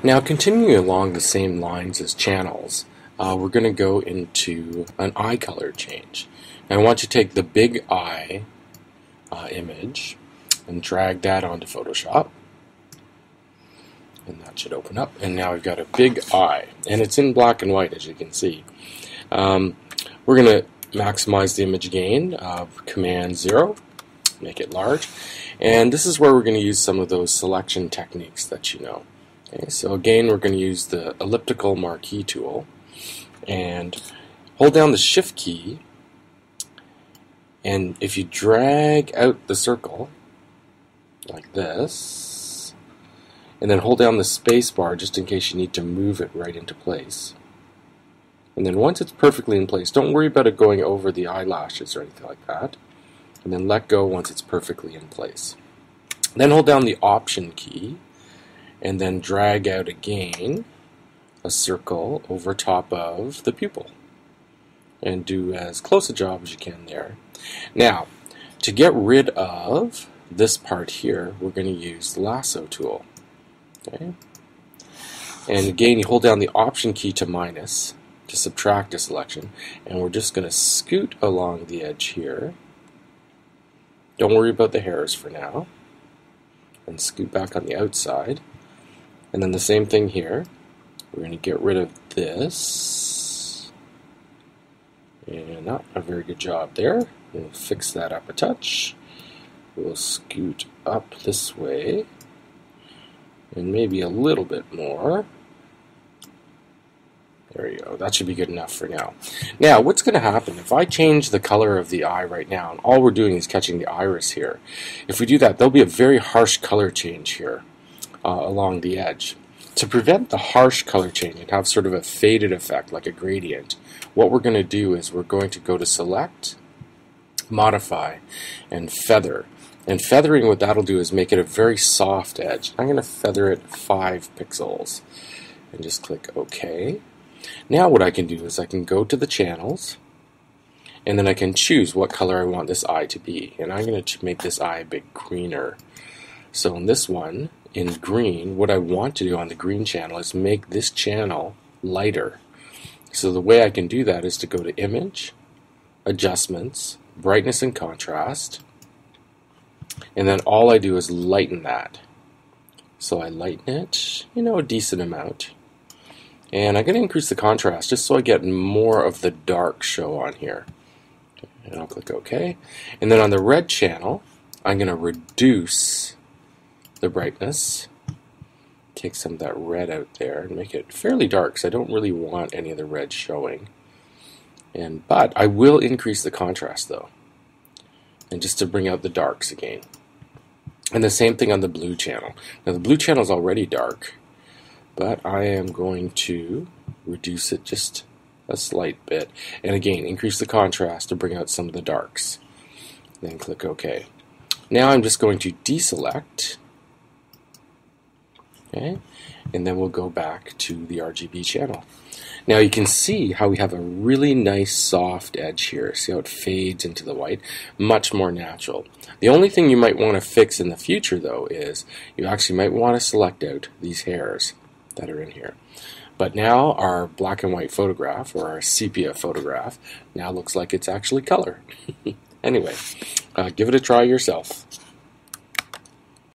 Now continuing along the same lines as channels, uh, we're going to go into an eye color change. Now I want you to take the big eye uh, image and drag that onto Photoshop. And that should open up. And now we've got a big eye. And it's in black and white as you can see. Um, we're going to maximize the image gain of Command 0, make it large. And this is where we're going to use some of those selection techniques that you know. Okay, so again, we're going to use the elliptical marquee tool and hold down the shift key. And if you drag out the circle like this and then hold down the space bar just in case you need to move it right into place. And then once it's perfectly in place don't worry about it going over the eyelashes or anything like that. And then let go once it's perfectly in place. Then hold down the option key and then drag out again a circle over top of the pupil and do as close a job as you can there. Now, to get rid of this part here, we're going to use the lasso tool. Okay? And again, you hold down the option key to minus to subtract a selection, and we're just going to scoot along the edge here. Don't worry about the hairs for now. And scoot back on the outside. And then the same thing here. We're going to get rid of this. And not a very good job there. We'll fix that up a touch. We'll scoot up this way. And maybe a little bit more. There you go. That should be good enough for now. Now, what's going to happen if I change the color of the eye right now, and all we're doing is catching the iris here. If we do that, there'll be a very harsh color change here uh, along the edge. To prevent the harsh color change and have sort of a faded effect, like a gradient, what we're going to do is we're going to go to Select, Modify, and Feather. And feathering, what that'll do is make it a very soft edge. I'm going to feather it 5 pixels. And just click OK. Now what I can do is I can go to the channels and then I can choose what color I want this eye to be. And I'm going to make this eye a bit greener. So in this one, in green, what I want to do on the green channel is make this channel lighter. So the way I can do that is to go to Image, Adjustments, Brightness and Contrast, and then all I do is lighten that. So I lighten it, you know, a decent amount. And I'm going to increase the contrast just so I get more of the dark show on here. And I'll click OK. And then on the red channel, I'm going to reduce the brightness. Take some of that red out there and make it fairly dark because I don't really want any of the red showing. And But I will increase the contrast though. And just to bring out the darks again. And the same thing on the blue channel. Now the blue channel is already dark but I am going to reduce it just a slight bit and again increase the contrast to bring out some of the darks then click OK now I'm just going to deselect okay and then we'll go back to the RGB channel now you can see how we have a really nice soft edge here see how it fades into the white much more natural the only thing you might want to fix in the future though is you actually might want to select out these hairs that are in here. But now our black and white photograph, or our sepia photograph, now looks like it's actually color. anyway, uh, give it a try yourself.